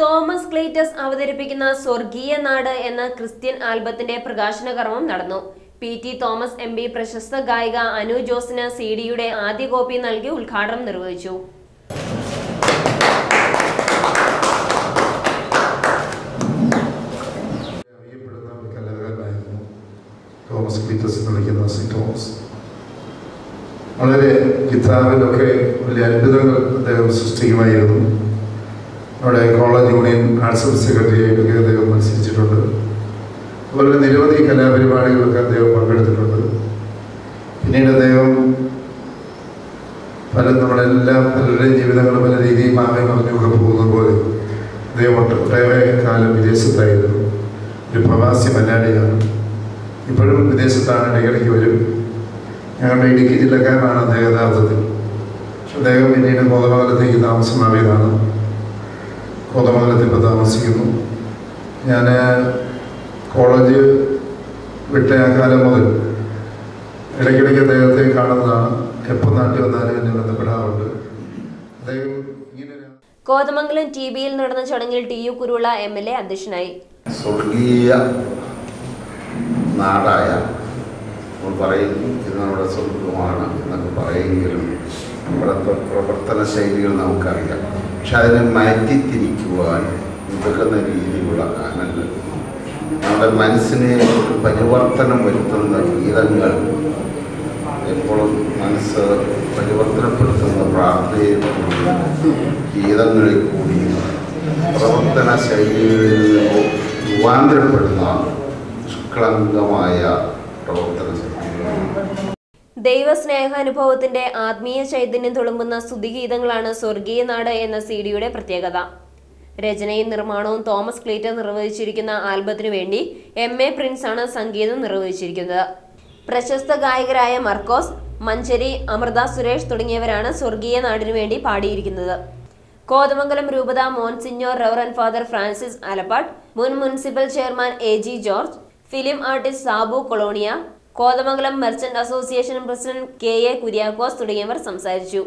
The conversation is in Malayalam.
തോമസ് ക്ലേറ്റസ് അവതരിപ്പിക്കുന്ന സ്വർഗീയ നാട് എന്ന ക്രിസ്ത്യൻ ആൽബത്തിന്റെ പ്രകാശന കർമ്മം നടന്നു. P T Thomas M P പ്രശസ്ത ഗായിക അനു ജോസിന് സി ഡിയുടെ ആദ്യ കോപ്പി നൽകി ഉദ്ഘാടനം നിർവഹിച്ചു. വളരെ ഗിത്താറിലൊക്കെ വലിയ അത്ഭുതങ്ങൾ അദ്ദേഹം സൃഷ്ടിക്കുമായിരുന്നു. അവിടെ കോളേജ് യൂണിയൻ ആർട്സ് സെക്രട്ടറി ഒക്കെ അദ്ദേഹം മത്സരിച്ചിട്ടുണ്ട്. അതുപോലെ നിരവധി കലാപരിപാടികളൊക്കെ അദ്ദേഹം പങ്കെടുത്തിട്ടുണ്ട്. പിന്നീട് അദ്ദേഹം പല നമ്മളെല്ലാം പലരുടെയും ജീവിതങ്ങൾ പല രീതിയിൽ മാറി മറിഞ്ഞൊക്കെ പോകുന്ന പോലെ അദ്ദേഹം ഒട്ട- ഒട്ടേറെ കാലം വിദേശത്തായിരുന്നു. ഒരു പ്രവാസി മലയാളിയാണ്. ഇപ്പോഴും വിദേശത്താണ് ഇടയ്ക്കിടയ്ക്ക് വരും. ഞങ്ങളുടെ ഇടുക്കി ജില്ലക്കാരനാണ് അദ്ദേഹം യഥാർത്ഥത്തിൽ. അദ്ദേഹം പിന്നീട് കോതമംഗലത്തേക്ക് താമസം മാറിയതാണ് കോതമംഗലത്തിൽ ഇപ്പോൾ താമസിക്കുന്നു. ഞാൻ കോളേജ് വിട്ട ആ കാലം മുതൽ ഇടയ്ക്കിടയ്ക്ക് അദ്ദേഹത്തെ കാണുന്നതാണ്. എപ്പോൾ നാട്ടിൽ വന്നാലും എന്നെ ബന്ധപ്പെടാറുണ്ട്. അദ്ദേഹം കോതമംഗലം ടി ബിയിൽ നടന്ന ചടങ്ങിൽ T U കുരുള M L A അധ്യക്ഷനായി. സ്വർഗീയ നാടായ നമ്മൾ പറയും ഇത് നമ്മുടെ സ്വർഗമാണ് എന്നൊക്കെ പറയുമെങ്കിലും നമ്മുടെ പ്രവർത്തന ശൈലികൾ നമുക്കറിയാം. പക്ഷെ അതിനെ മാറ്റിത്തിരിക്കുവാൻ ഉതകുന്ന രീതിയിലുള്ള ഗാനങ്ങൾ. നമ്മുടെ മനസ്സിനെ പരിവർത്തനം വരുത്തുന്ന ഗീതങ്ങൾ. എപ്പോഴും മനസ്സ് പരിവർത്തനപ്പെടുത്തുന്ന പ്രാർത്ഥനയെ ഗീതങ്ങളിൽ കൂടി പ്രവർത്തന ശൈലികളിൽ രൂപാന്തരപ്പെടുന്ന നിഷ്കളങ്കമായ പ്രവർത്തന ശൈലികളാണ്. ദൈവസ്നേഹാനുഭവത്തിന്റെ ആത്മീയ ചൈതന്യം തുളുമ്പുന്ന സ്തുതിഗീതങ്ങളാണ് സ്വർഗീയ നാട് എന്ന സി ഡിയുടെ പ്രത്യേകത. രചനയും നിർമ്മാണവും തോമസ് ക്ലീറ്റർ നിർവഹിച്ചിരിക്കുന്ന ആൽബത്തിനു വേണ്ടി എം. എ. പ്രിൻസ് ആണ് സംഗീതം നിർവഹിച്ചിരിക്കുന്നത്. പ്രശസ്ത ഗായകരായ മർക്കോസ് മഞ്ചരി അമൃത സുരേഷ് തുടങ്ങിയവരാണ് സ്വർഗീയ നാടിനു വേണ്ടി പാടിയിരിക്കുന്നത്. കോതമംഗലം രൂപത monsignor reverend father Francis Alappat മുൻ municipal chairman A G George film artist Sabu colonia Kothamangalam merchant association president K A Kuriakose തുടങ്ങിയവർ സംസാരിച്ചു